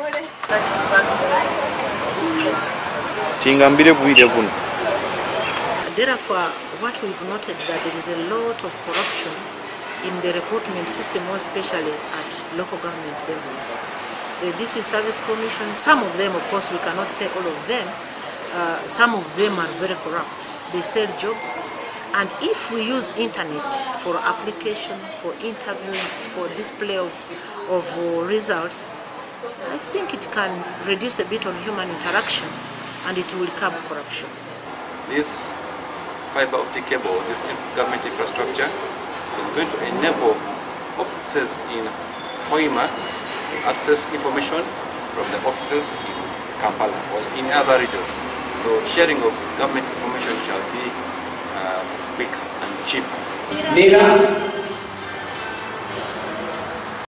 Buno therefore what we've noted that there is a lot of corruption in the recruitment system more especially at local government levels. The district service commission some of them of course we cannot say all of them uh, some of them are very corrupt. They sell jobs. And if we use internet for application for interviews for display of, of results I think it can reduce a bit on human interaction and it will curb corruption. this fiber optic cable, this government infrastructure, is going to enable offices in Hoima to access information from the offices in Kampala or in other regions. So sharing of government information shall be uh, quicker and cheap. Nila